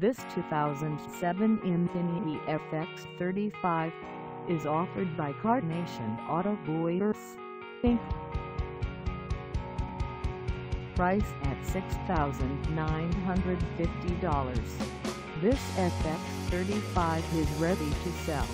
This 2007 Infiniti FX35 is offered by Carnation Auto Buyers, Inc. Price at $6,950. This FX35 is ready to sell.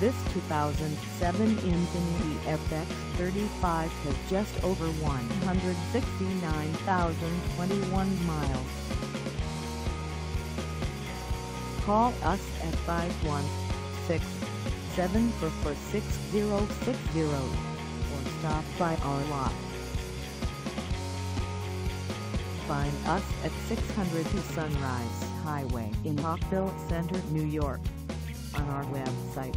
This 2007 Infiniti FX35 has just over 169,021 miles. Call us at 516-744-6060 or stop by our lot. Find us at 602 Sunrise Highway in Rockville Centre, New York on our website